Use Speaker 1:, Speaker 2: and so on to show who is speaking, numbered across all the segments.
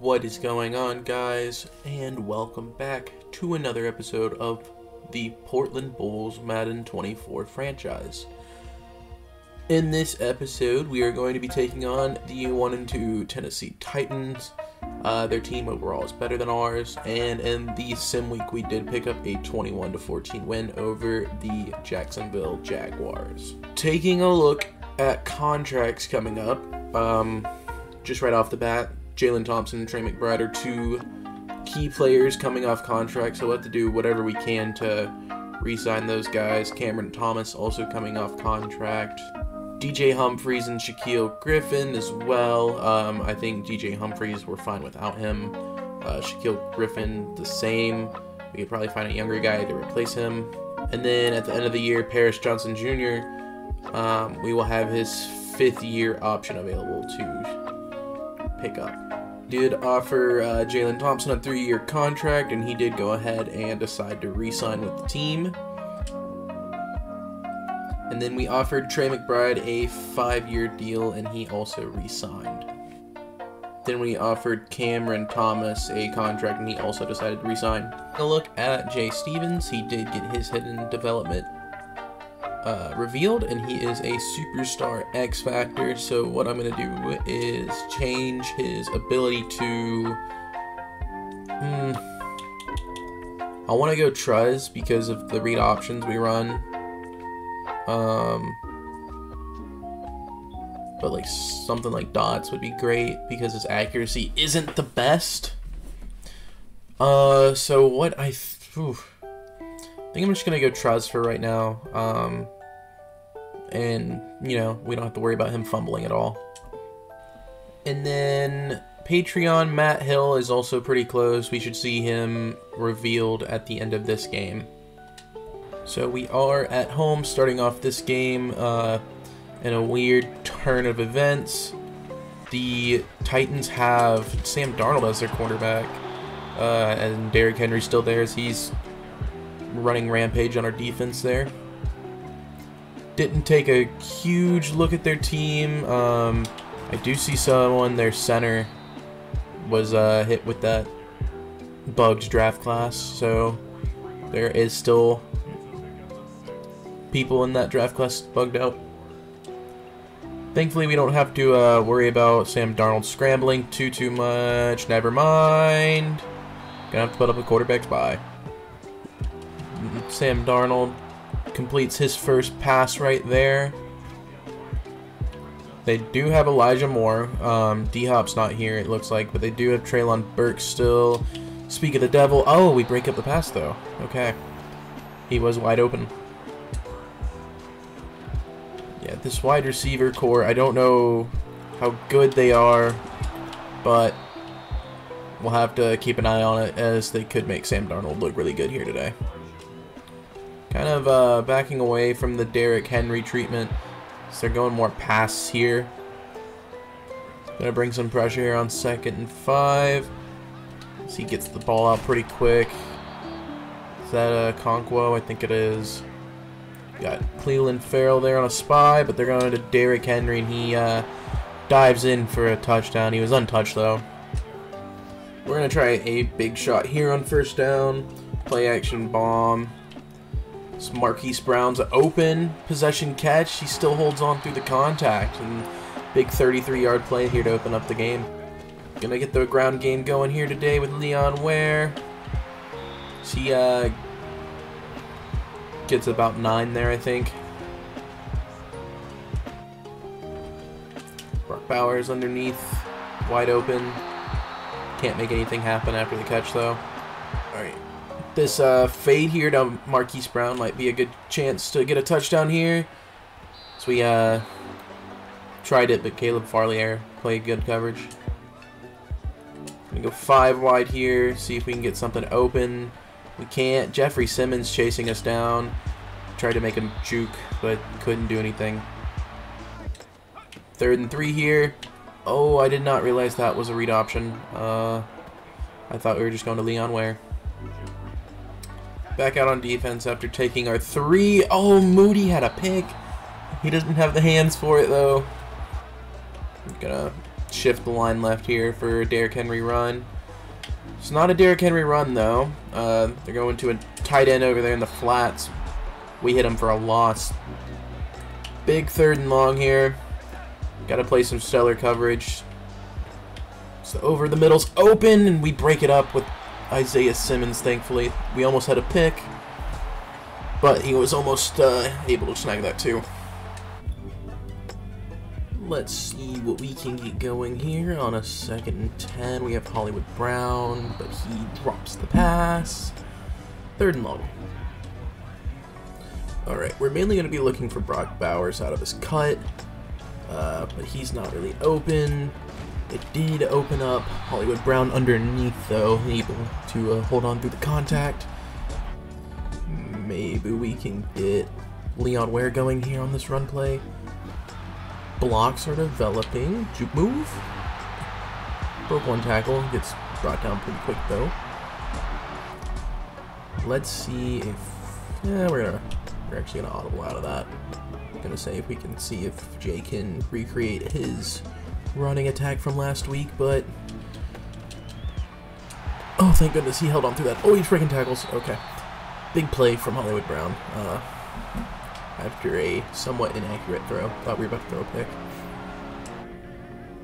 Speaker 1: What is going on, guys? And welcome back to another episode of the Portland Bulls Madden 24 franchise. In this episode, we are going to be taking on the 1 and 2 Tennessee Titans. Uh, their team overall is better than ours, and in the sim week, we did pick up a 21 14 win over the Jacksonville Jaguars. Taking a look at contracts coming up, um, just right off the bat, Jalen Thompson and Trey McBride are two key players coming off contract, so we'll have to do whatever we can to re-sign those guys. Cameron Thomas also coming off contract. DJ Humphries and Shaquill Griffin as well. Um, I think DJ Humphries were fine without him. Uh, Shaquill Griffin the same. We could probably find a younger guy to replace him. And then at the end of the year, Paris Johnson Jr. Um, we will have his fifth year option available to pick up. Did offer uh, Jalen Thompson a three year contract, and he did go ahead and decide to re sign with the team. And then we offered Trey McBride a five year deal, and he also re signed. Then we offered Cameron Thomas a contract, and he also decided to resign. A look at Jay Stevens. He did get his hidden development uh, revealed, and he is a superstar X Factor. So what I'm gonna do is change his ability to. Hmm, I want to go Truzz because of the read options we run. Um, but like something like dots would be great because his accuracy isn't the best. Uh, so what I think I'm just gonna go Truzz for right now. Um, and you know we don't have to worry about him fumbling at all. And then Patreon Matt Hill is also pretty close. We should see him revealed at the end of this game. So we are at home starting off this game uh, in a weird turn of events. The Titans have Sam Darnold as their quarterback, uh, and Derrick Henry still there as he's running rampage on our defense there. Didn't take a huge look at their team. Um, I do see someone, their center, was uh, hit with that bugged draft class, so there is still people in that draft class bugged out. Thankfully, we don't have to uh, worry about Sam Darnold scrambling too too much. Never mind. Gonna have to put up a quarterback's bye. Sam Darnold completes his first pass right there. They do have Elijah Moore. Um, D-Hop's not here, it looks like, but they do have Treylon Burke still. Speak of the devil. Oh, we break up the pass, though. Okay. He was wide open. Yeah, this wide receiver corps, I don't know how good they are, but we'll have to keep an eye on it as they could make Sam Darnold look really good here today. Kind of uh, backing away from the Derrick Henry treatment. So they're going more pass here. Gonna bring some pressure here on second and five. He gets the ball out pretty quick. Is that a Okonkwo? I think it is. Got Cleveland Farrell there on a spy, but they're going to Derrick Henry, and he uh, dives in for a touchdown. He was untouched, though. We're going to try a big shot here on first down. Play action bomb. It's Marquise Brown's open possession catch. He still holds on through the contact. And big 33-yard play here to open up the game. Gonna get the ground game going here today with Leon Ware. He uh, gets about nine there, I think. Brock Bowers underneath, wide open. Can't make anything happen after the catch, though. Alright. This uh, fade here to Marquise Brown might be a good chance to get a touchdown here. So we uh, tried it, but Caleb Farley played good coverage. Gonna go five wide here, see if we can get something open. We can't. Jeffrey Simmons chasing us down. Tried to make him juke, but couldn't do anything. Third and three here. Oh, I did not realize that was a read option. Uh, I thought we were just going to Leon Ware. Back out on defense after taking our three. Oh, Moody had a pick. He doesn't have the hands for it, though. I'm gonna shift the line left here for Derrick Henry run. It's not a Derrick Henry run though. Uh, they're going to a tight end over there in the flats. We hit him for a loss. Big third and long here. Got to play some stellar coverage. So over the middle's open, and we break it up with Isaiah Simmons, thankfully. We almost had a pick, but he was almost uh, able to snag that too. Let's see what we can get going here on a second and 10. We have Hollywood Brown, but he drops the pass. Third and long. Alright, we're mainly going to be looking for Brock Bowers out of his cut, uh, but he's not really open. They did open up Hollywood Brown underneath, though, able to uh, hold on through the contact. Maybe we can get Leon Ware going here on this run play. Blocks are developing. Juke move. Broke one tackle. Gets brought down pretty quick, though. Let's see if... Yeah, we're gonna... We're actually gonna audible out of that. Gonna say if we can see if Jay can recreate his running attack from last week, but... Oh, thank goodness he held on through that. Oh, he freaking tackles. Okay. Big play from Hollywood Brown. Uh, after a somewhat inaccurate throw. Thought we were about to throw a pick.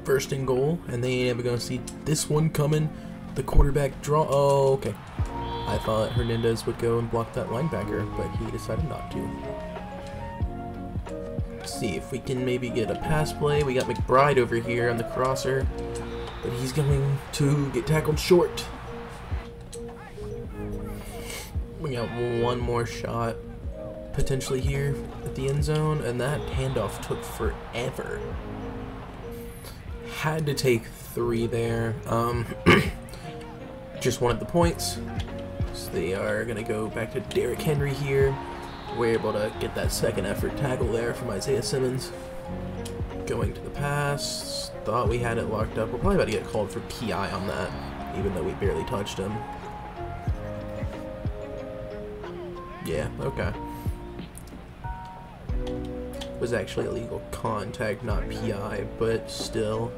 Speaker 1: First and goal, and they ain't ever gonna see this one coming. The quarterback draw. Oh, okay. I thought Hernandez would go and block that linebacker, but he decided not to see if we can maybe get a pass play. We got McBride over here on the crosser, but he's going to get tackled short. We got one more shot potentially here at the end zone, and that handoff took forever. Had to take three there. Um, just wanted the points. So they are going to go back to Derrick Henry here. We're able to get that second effort tackle there from Isaiah Simmons. Going to the pass. Thought we had it locked up. We're probably about to get called for PI on that, even though we barely touched him. Yeah, okay. Was actually illegal contact, not PI, but still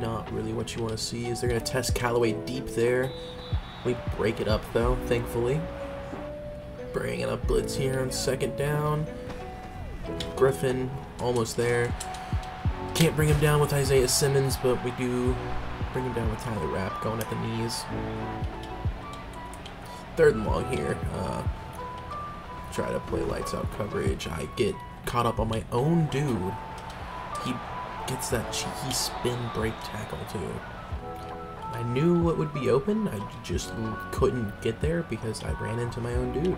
Speaker 1: not really what you want to see. Is they're going to test Callaway deep there. We break it up, though, thankfully. Bringing up blitz here on second down. Griffin almost there. Can't bring him down with Isaiah Simmons, but we do bring him down with Taylor Rapp going at the knees. Third and long here. Uh, try to play lights out coverage. I get caught up on my own dude. He gets that cheeky spin break tackle too. I knew what would be open, I just couldn't get there because I ran into my own dude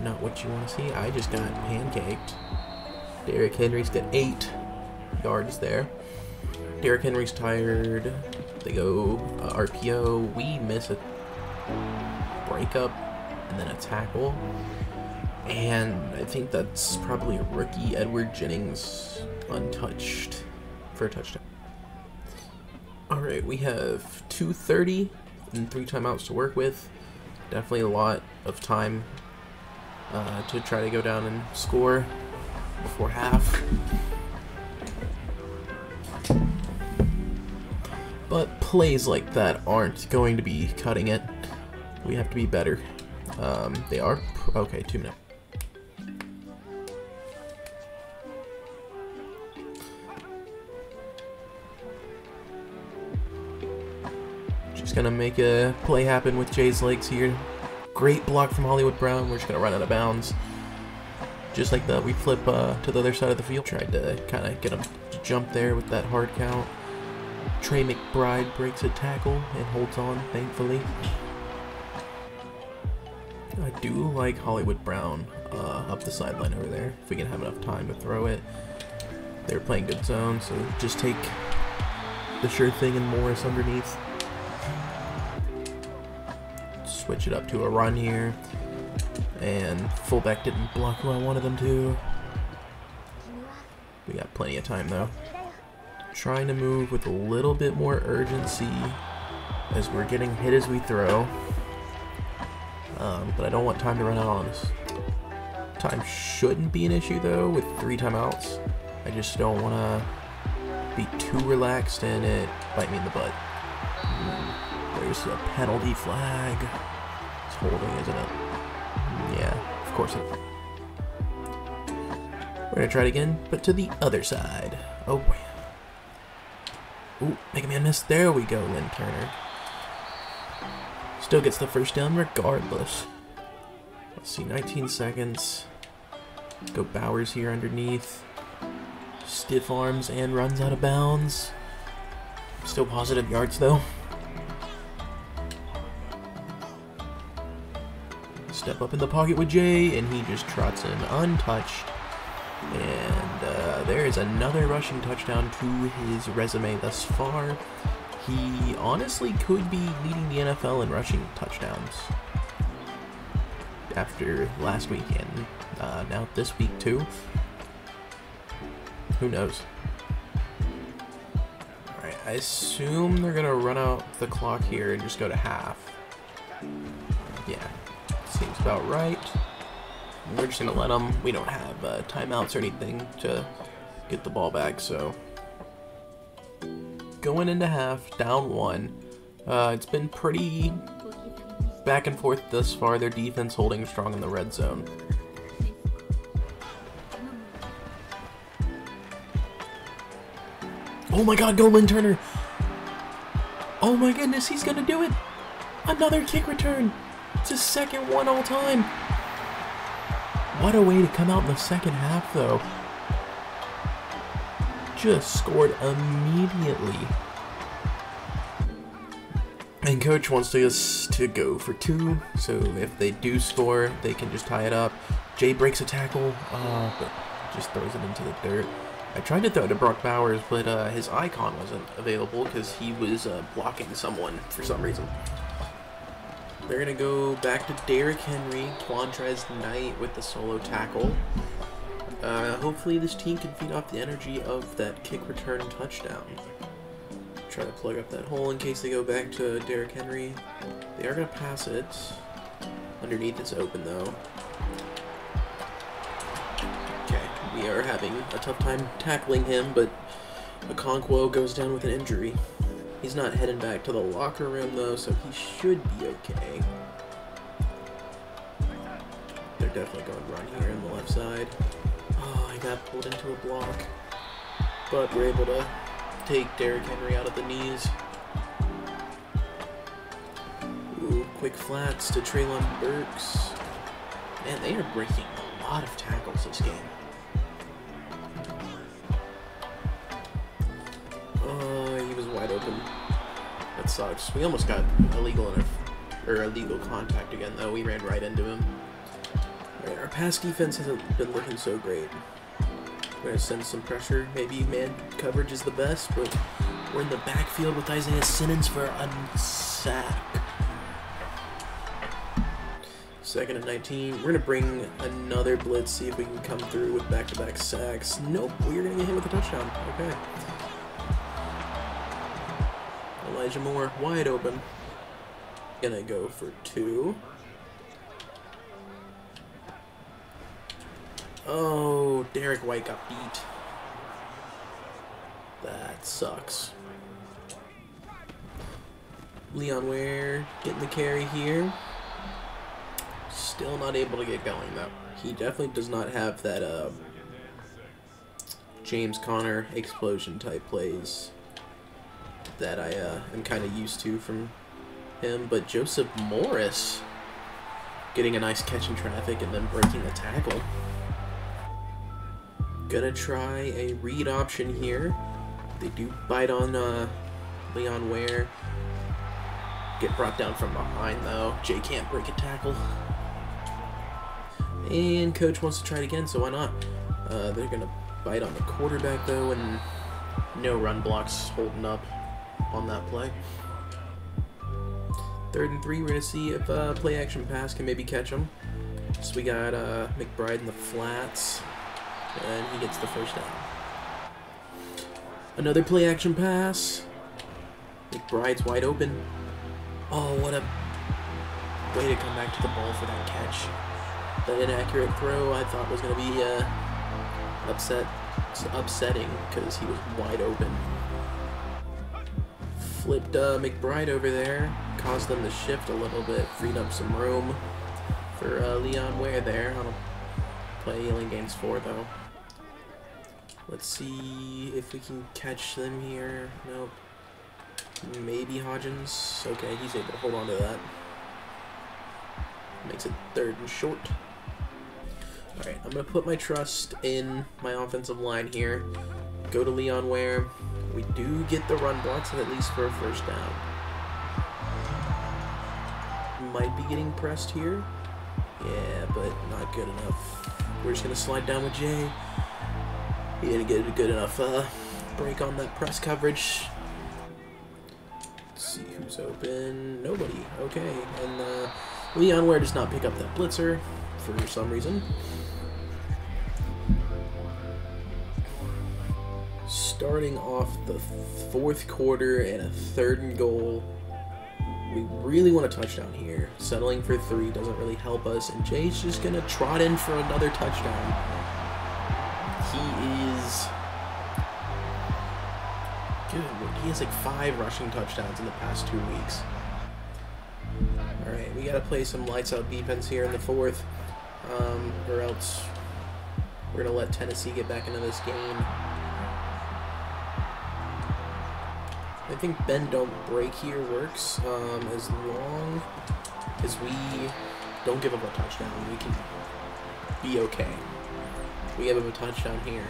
Speaker 1: not what you want to see. I just got pancaked. Derrick Henry's got eight yards there. Derrick Henry's tired. They go uh, RPO. We miss a breakup and then a tackle. And I think that's probably a rookie, Edward Jennings, untouched for a touchdown. Alright, we have 2.30 and three timeouts to work with. Definitely a lot of time uh, to try to go down and score before half. But plays like that aren't going to be cutting it. We have to be better. Um, they are... okay, two minutes. Just gonna make a play happen with Jay's legs here. Great block from Hollywood Brown. We're just going to run out of bounds. Just like that, we flip uh, to the other side of the field. Tried to kind of get him to jump there with that hard count. Trey McBride breaks a tackle and holds on, thankfully. I do like Hollywood Brown uh, up the sideline over there, if we can have enough time to throw it. They're playing good zone, so just take the sure thing and Morris underneath switch it up to a run here. And fullback didn't block who I wanted them to. We got plenty of time though. Trying to move with a little bit more urgency as we're getting hit as we throw. Um, but I don't want time to run out on us. Time shouldn't be an issue though with three timeouts. I just don't want to be too relaxed and it bite me in the butt. There's a penalty flag. Holding, isn't it? Yeah, of course it. We're gonna try it again, but to the other side. Oh boy. Ooh, Mega Man missed. There we go, Lynn Turner. Still gets the first down regardless. Let's see, 19 seconds. Go Bowers here underneath. Stiff arms and runs out of bounds. Still positive yards though. Step up in the pocket with Jay, and he just trots in untouched. And uh, there is another rushing touchdown to his resume thus far. He honestly could be leading the NFL in rushing touchdowns after last weekend. Uh, now this week too. Who knows? Alright, I assume they're gonna run out the clock here and just go to half. Yeah, seems about right. We're just gonna let them. We don't have uh, timeouts or anything to get the ball back, so going into half, down one. Uh, it's been pretty back and forth thus far. Their defense holding strong in the red zone. Oh my god, go Lynn Turner! Oh my goodness, he's gonna do it! Another kick return! It's his second one all time! What a way to come out in the second half, though. Just scored immediately. And coach wants us to go for two, so if they do score, they can just tie it up. Jay breaks a tackle, uh, but just throws it into the dirt. I tried to throw it to Brock Bowers, but uh, his icon wasn't available because he was uh, blocking someone for some reason. They're going to go back to Derrick Henry, Twantrez Knight with the solo tackle. Uh, hopefully this team can feed off the energy of that kick return touchdown. Try to plug up that hole in case they go back to Derrick Henry. They are going to pass it. Underneath it's open though. Okay, we are having a tough time tackling him, but Okonkwo goes down with an injury. He's not heading back to the locker room though, so he should be okay. They're definitely going to run here on the left side. Oh, I got pulled into a block. But we're able to take Derrick Henry out of the knees. Ooh, quick flats to Treylon Burks. Man, they are breaking a lot of tackles this game. Open. That sucks. We almost got illegal in or illegal contact again, though. We ran right into him. Our pass defense hasn't been looking so great. We're gonna send some pressure. Maybe man coverage is the best, but we're in the backfield with Isaiah Simmons for a sack. Second and 19. We're gonna bring another blitz, see if we can come through with back-to-back -back sacks. Nope, we're gonna get hit with a touchdown. Okay. Elijah Moore wide open. Gonna go for two. Oh, Derek White got beat. That sucks. Leon Ware getting the carry here. Still not able to get going though. He definitely does not have that uh, James Conner explosion type plays that I uh, am kind of used to from him. But Joseph Morris getting a nice catch in traffic and then breaking the tackle. Gonna try a read option here. They do bite on uh, Leon Ware. Get brought down from behind though. Jay can't break a tackle. And coach wants to try it again, so why not? Uh, they're gonna bite on the quarterback though, and no run blocks holding up on that play. Third and three, we're going to see if uh, play action pass can maybe catch him. So we got uh, McBride in the flats, and he gets the first down. Another play action pass. McBride's wide open. Oh, what a way to come back to the ball for that catch. That inaccurate throw I thought was going to be uh, upset upsetting because he was wide open. Flipped uh, McBride over there, caused them to shift a little bit, freed up some room for uh, Leon Ware there. I'll play Healing Games 4 though. Let's see if we can catch them here. Nope. Maybe Hodgins. Okay, he's able to hold on to that. Makes it third and short. Alright, I'm going to put my trust in my offensive line here. Go to Leon Ware. We do get the run blocks, at least for a first down. Might be getting pressed here. Yeah, but not good enough. We're just going to slide down with Jay. He didn't get a good enough uh, break on that press coverage. Let's see who's open. Nobody. Okay. And uh, Leon Ware does not pick up that blitzer for some reason. Starting off the fourth quarter and a third and goal. We really want a touchdown here. Settling for three doesn't really help us, and Jay's just going to trot in for another touchdown. He is good. He has like five rushing touchdowns in the past two weeks. Alright, we got to play some lights out defense here in the fourth, um, or else we're going to let Tennessee get back into this game. I think bend don't break here works um, as long as we don't give up a touchdown. We can be okay. We give up a touchdown here.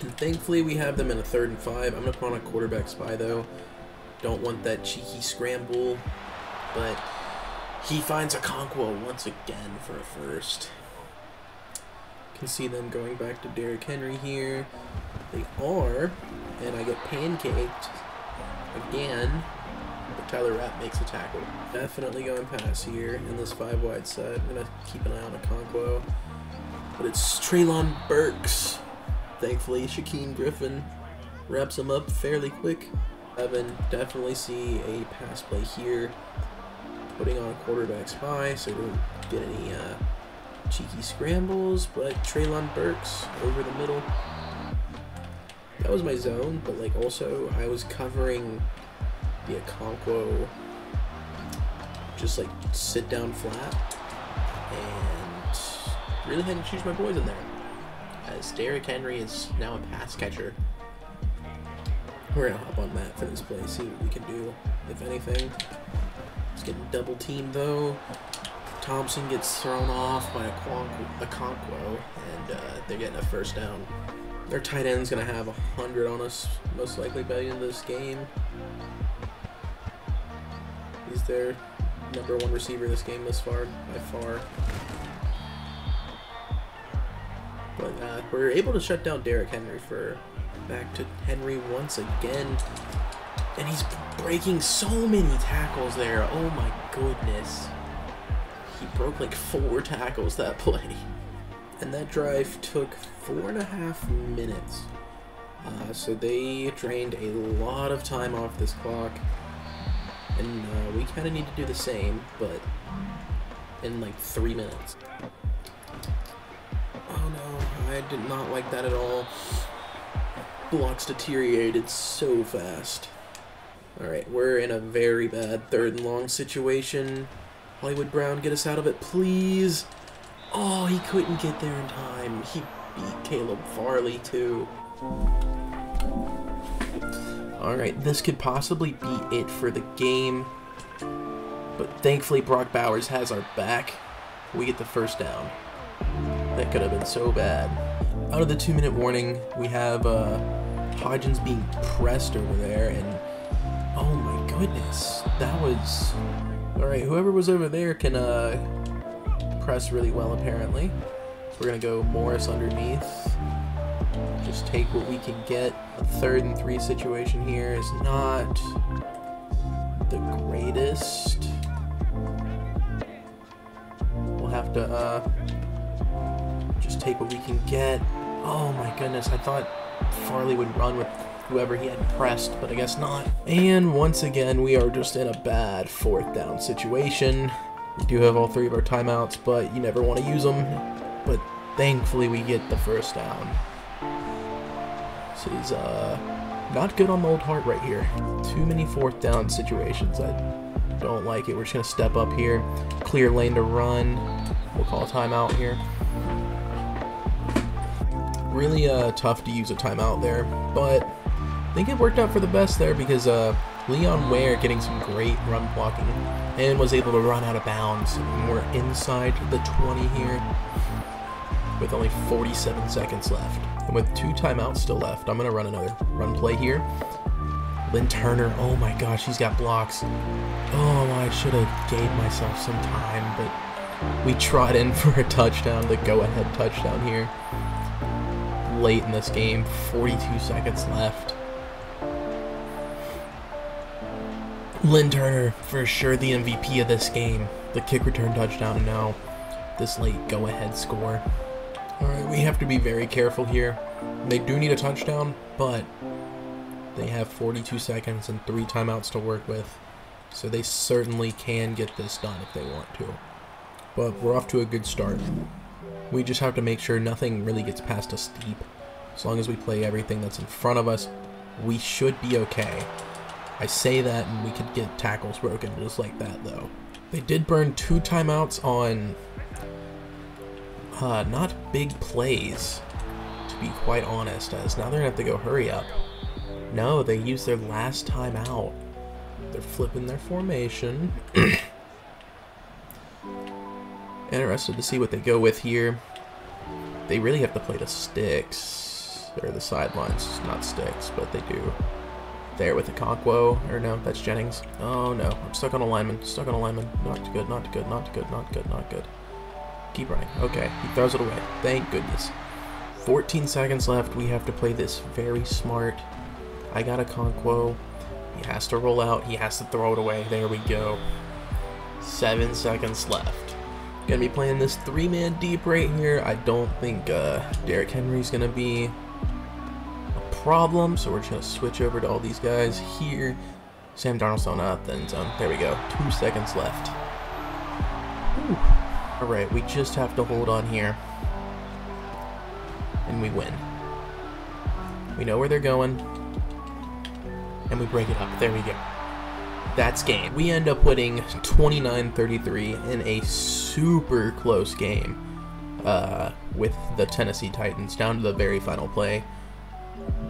Speaker 1: And thankfully we have them in a third and five. I'm going to put on a quarterback spy though. Don't want that cheeky scramble. But he finds Okonkwo once again for a first. Can see them going back to Derrick Henry here. They are, and I get pancaked again. But Taylor Rapp makes a tackle. Definitely going pass here in this five wide set. I'm gonna keep an eye on a Okonkwo. But it's Treylon Burks. Thankfully, Shaquem Griffin wraps him up fairly quick. Evan definitely see a pass play here. Putting on a quarterback spy so we don't get any uh, cheeky scrambles, but Treylon Burks over the middle. That was my zone, but like also I was covering the Okonkwo just like sit down flat and really had to choose my boys in there. As Derrick Henry is now a pass catcher. We're gonna hop on that for this play, see what we can do, if anything. It's getting double teamed though. Thompson gets thrown off by a Okonkwo, and uh, they're getting a first down. Their tight end's going to have 100 on us, most likely by the end of this game. He's their number one receiver this game thus far, by far. But uh, we're able to shut down Derrick Henry for back to Henry once again. And he's breaking so many tackles there. Oh my goodness. He broke like four tackles that play. And that drive took four and a half minutes. Uh, so they drained a lot of time off this clock. And uh, we kind of need to do the same, but in like three minutes. Oh no, I did not like that at all. Blocks deteriorated so fast. Alright, we're in a very bad third and long situation. Hollywood Brown, get us out of it, please. Oh, he couldn't get there in time. He beat Caleb Farley, too. Alright, this could possibly be it for the game. But thankfully, Brock Bowers has our back. We get the first down. That could have been so bad. Out of the two-minute warning, we have uh, Hodgins being pressed over there, and oh my goodness, that was Alright, whoever was over there can uh, press really well, apparently. We're going to go Morris underneath. Just take what we can get. A third and three situation here is not the greatest. We'll have to uh, just take what we can get. Oh my goodness, I thought Farley would run with whoever he had pressed, but I guess not. And once again, we are just in a bad fourth down situation. We do have all three of our timeouts, but you never want to use them. But thankfully, we get the first down. This is uh, not good on the old heart right here. Too many fourth down situations. I don't like it. We're just going to step up here. Clear lane to run. We'll call a timeout here. Really uh, tough to use a timeout there, but I think it worked out for the best there because uh, Leon Ware getting some great run blocking and was able to run out of bounds. we're inside the 20 here with only 47 seconds left. And with two timeouts still left, I'm going to run another run play here. Lynn Turner, oh my gosh, he's got blocks. Oh, I should have gave myself some time, but we trot in for a touchdown, the go-ahead touchdown here. Late in this game, 42 seconds left. Lynn Turner, for sure the MVP of this game. The kick return touchdown now this late go-ahead score. Alright, we have to be very careful here. They do need a touchdown, but they have 42 seconds and three timeouts to work with. So they certainly can get this done if they want to. But we're off to a good start. We just have to make sure nothing really gets past us deep. As long as we play everything that's in front of us, we should be okay. I say that and we could get tackles broken just like that though. They did burn two timeouts on uh, not big plays, to be quite honest, as now they're gonna have to go hurry up. No, they used their last time out. They're flipping their formation. Interested to see what they go with here. They really have to play the sticks. Or the sidelines, not sticks, but they do there with a Okonkwo. Or no, that's Jennings. Oh no, I'm stuck on a lineman. Stuck on a lineman. Not good, not good, not good, not good, not good. Keep running. Okay, he throws it away. Thank goodness. 14 seconds left. We have to play this very smart. I got a Okonkwo. He has to roll out. He has to throw it away. There we go. Seven seconds left. Gonna be playing this three-man deep right here. I don't think uh, Derrick Henry's gonna be problem, so we're just going to switch over to all these guys here. Sam Darnold's on out zone. There we go. Two seconds left. Alright, we just have to hold on here. And we win. We know where they're going. And we break it up. There we go. That's game. We end up winning 29-33 in a super close game uh, with the Tennessee Titans down to the very final play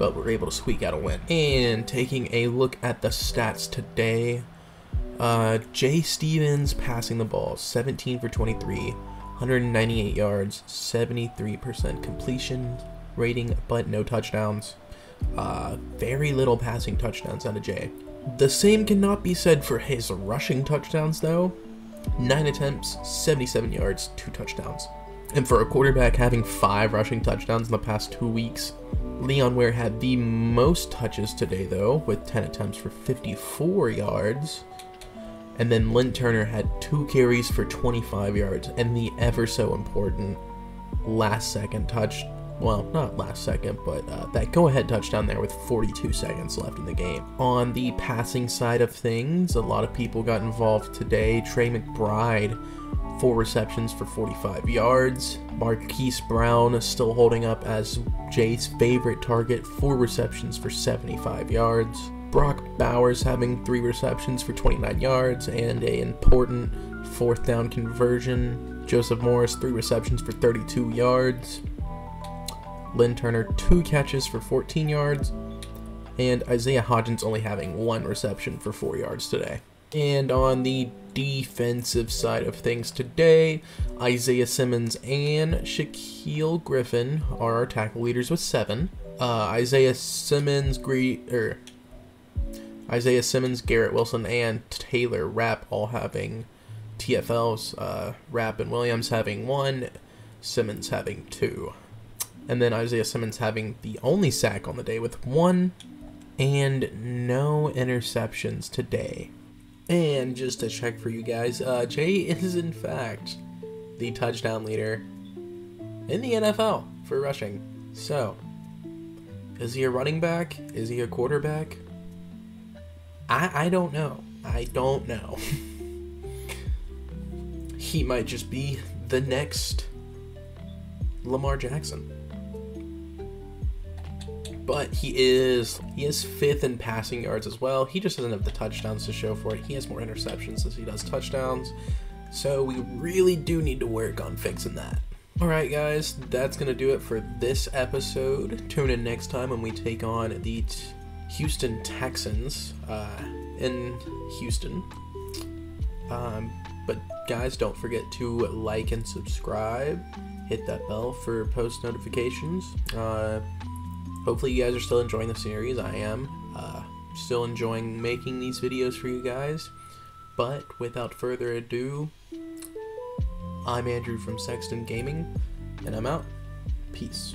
Speaker 1: but we're able to squeak out a win. And taking a look at the stats today, uh, Jay Stevens passing the ball, 17 for 23, 198 yards, 73% completion rating, but no touchdowns. Uh, very little passing touchdowns out of Jay. The same cannot be said for his rushing touchdowns, though. 9 attempts, 77 yards, 2 touchdowns. And for a quarterback having 5 rushing touchdowns in the past 2 weeks, Leon Ware had the most touches today, though, with 10 attempts for 54 yards. And then Lynn Turner had two carries for 25 yards, and the ever so important last second touch. Well, not last second, but uh, that go ahead touchdown there with 42 seconds left in the game. On the passing side of things, a lot of people got involved today. Trey McBride four receptions for 45 yards. Marquise Brown still holding up as Jay's favorite target, four receptions for 75 yards. Brock Bowers having three receptions for 29 yards and a important fourth down conversion. Joseph Morris, three receptions for 32 yards. Lynn Turner, two catches for 14 yards. And Isaiah Hodgins only having one reception for four yards today. And on the defensive side of things today, Isaiah Simmons and Shaquill Griffin are our tackle leaders with seven. Uh, Isaiah Simmons, Gre- er, Isaiah Simmons, Garrett Wilson, and Taylor Rapp all having TFLs. Uh, Rapp and Williams having one, Simmons having two. And then Isaiah Simmons having the only sack on the day with one and no interceptions today. And just to check for you guys, uh, Jay is in fact the touchdown leader in the NFL for rushing. So, is he a running back? Is he a quarterback? I I don't know. I don't know. he might just be the next Lamar Jackson. But he is he is fifth in passing yards as well. He just doesn't have the touchdowns to show for it. He has more interceptions as he does touchdowns. So we really do need to work on fixing that. Alright guys, that's going to do it for this episode. Tune in next time when we take on the Houston Texans uh, in Houston. Um, but guys, don't forget to like and subscribe. Hit that bell for post notifications. Uh, hopefully you guys are still enjoying the series. I am. Uh, still enjoying making these videos for you guys. But without further ado, I'm Andrew from Sexton Gaming, and I'm out. Peace.